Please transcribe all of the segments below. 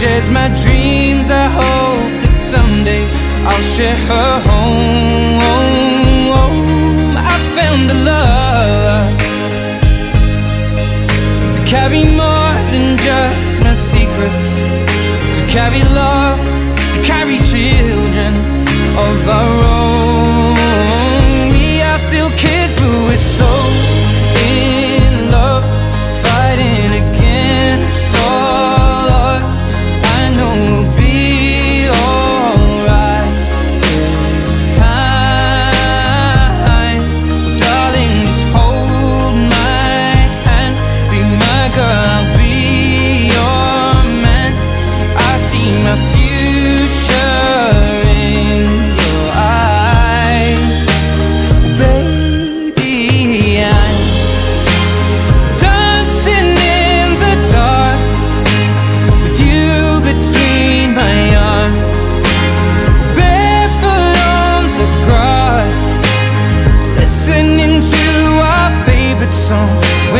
shares my dreams. I hope that someday I'll share her home. I found a love to carry more than just my secrets, to carry love,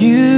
You